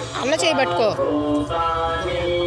पादोऽस्य అన్న చేయి పట్టుకో विश्वभूतानि